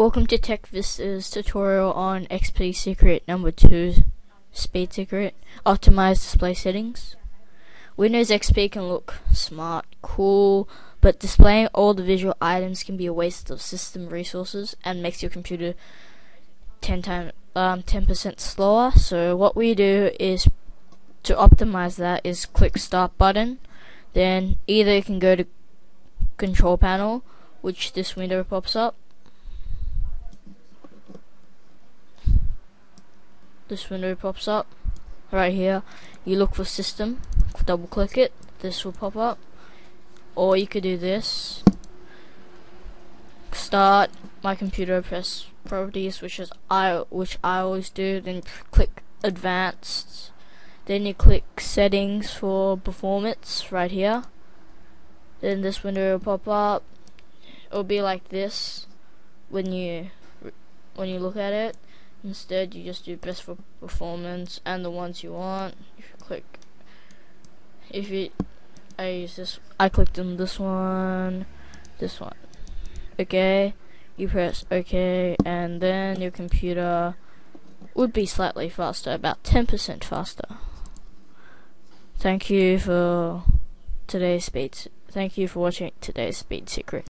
Welcome to Tech Vista's tutorial on XP Secret number 2 Speed Secret Optimize display settings. Windows XP can look smart, cool, but displaying all the visual items can be a waste of system resources and makes your computer 10 time um, 10% slower. So what we do is to optimize that is click start button. Then either you can go to control panel, which this window pops up this window pops up right here. You look for system double click it this will pop up. Or you could do this. Start my computer press properties which is I which I always do then click advanced. Then you click settings for performance right here. Then this window will pop up. It'll be like this when you when you look at it Instead, you just do best for performance and the ones you want. If you click, if you, I use this, I clicked on this one, this one. Okay, you press OK, and then your computer would be slightly faster, about 10% faster. Thank you for today's speed. Thank you for watching today's speed secret.